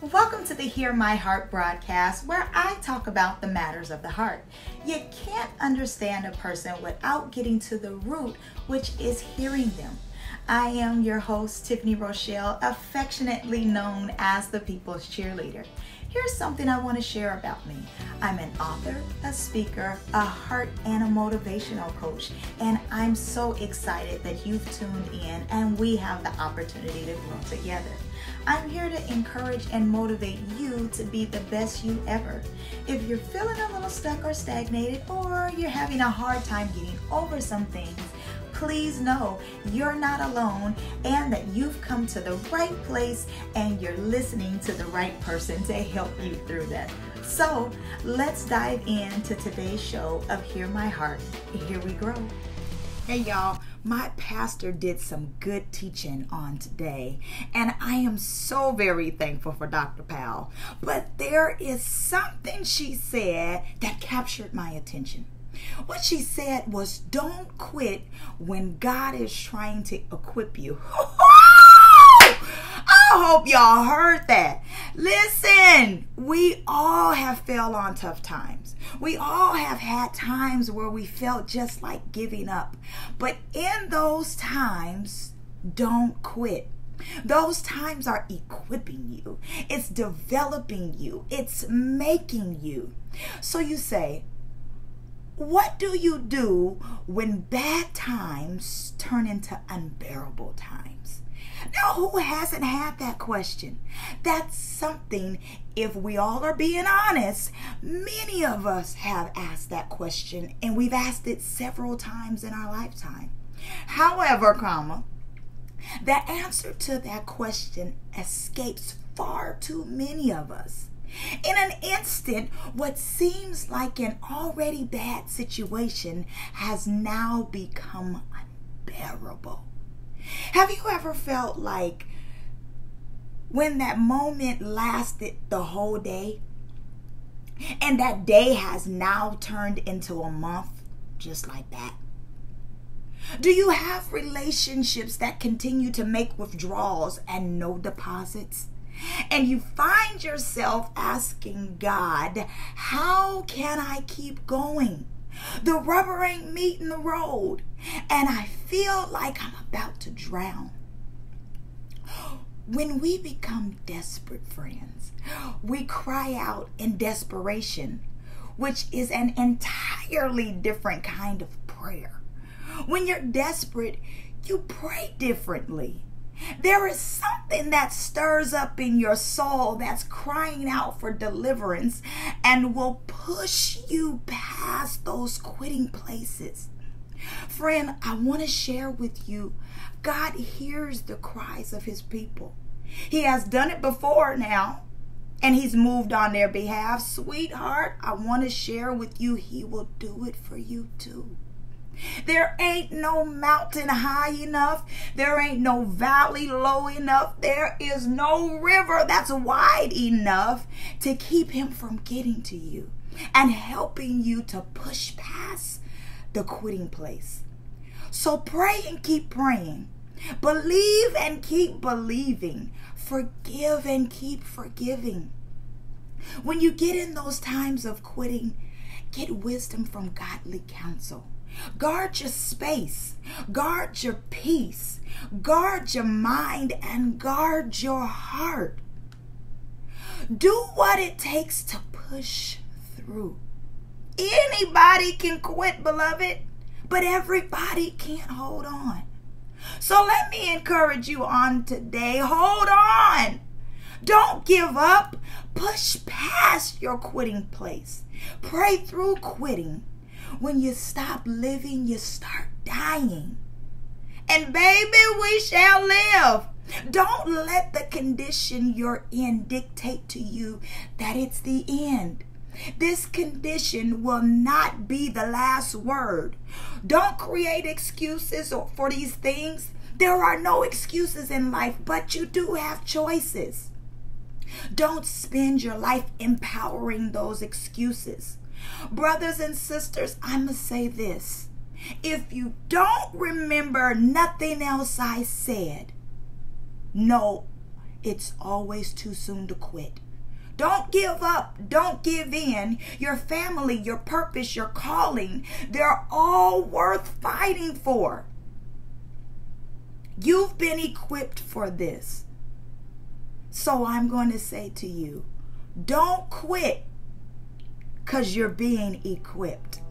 Welcome to the Hear My Heart broadcast, where I talk about the matters of the heart. You can't understand a person without getting to the root, which is hearing them. I am your host, Tiffany Rochelle, affectionately known as the People's Cheerleader. Here's something I want to share about me. I'm an author, a speaker, a heart and a motivational coach, and I'm so excited that you've tuned in and we have the opportunity to grow together. I'm here to encourage and motivate you to be the best you ever. If you're feeling a little stuck or stagnated, or you're having a hard time getting over some things, please know you're not alone and that you've come to the right place and you're listening to the right person to help you through that. So let's dive into today's show of Hear My Heart. Here we grow. Hey, y'all. My pastor did some good teaching on today, and I am so very thankful for Dr. Powell. But there is something she said that captured my attention. What she said was, Don't quit when God is trying to equip you. I hope y'all heard that. Listen, we all have fell on tough times. We all have had times where we felt just like giving up. But in those times, don't quit. Those times are equipping you, it's developing you, it's making you. So you say, what do you do when bad times turn into unbearable times? Now, who hasn't had that question? That's something, if we all are being honest, many of us have asked that question and we've asked it several times in our lifetime. However, comma, the answer to that question escapes far too many of us. In an instant, what seems like an already bad situation has now become unbearable. Have you ever felt like when that moment lasted the whole day and that day has now turned into a month just like that? Do you have relationships that continue to make withdrawals and no deposits? And you find yourself asking God, How can I keep going? The rubber ain't meeting the road, and I feel like I'm about to drown. When we become desperate friends, we cry out in desperation, which is an entirely different kind of prayer. When you're desperate, you pray differently. There is something that stirs up in your soul that's crying out for deliverance and will push you past those quitting places. Friend, I want to share with you God hears the cries of his people. He has done it before now, and he's moved on their behalf. Sweetheart, I want to share with you, he will do it for you too. There ain't no mountain high enough. There ain't no valley low enough. There is no river that's wide enough to keep him from getting to you and helping you to push past the quitting place. So pray and keep praying. Believe and keep believing. Forgive and keep forgiving. When you get in those times of quitting, get wisdom from godly counsel. Guard your space, guard your peace, guard your mind, and guard your heart. Do what it takes to push through. Anybody can quit, beloved, but everybody can't hold on. So let me encourage you on today. Hold on. Don't give up. Push past your quitting place. Pray through quitting when you stop living, you start dying. And baby, we shall live. Don't let the condition you're in dictate to you that it's the end. This condition will not be the last word. Don't create excuses for these things. There are no excuses in life, but you do have choices. Don't spend your life empowering those excuses. Brothers and sisters, I must say this. If you don't remember nothing else I said, no, it's always too soon to quit. Don't give up. Don't give in. Your family, your purpose, your calling, they're all worth fighting for. You've been equipped for this. So I'm going to say to you don't quit because you're being equipped.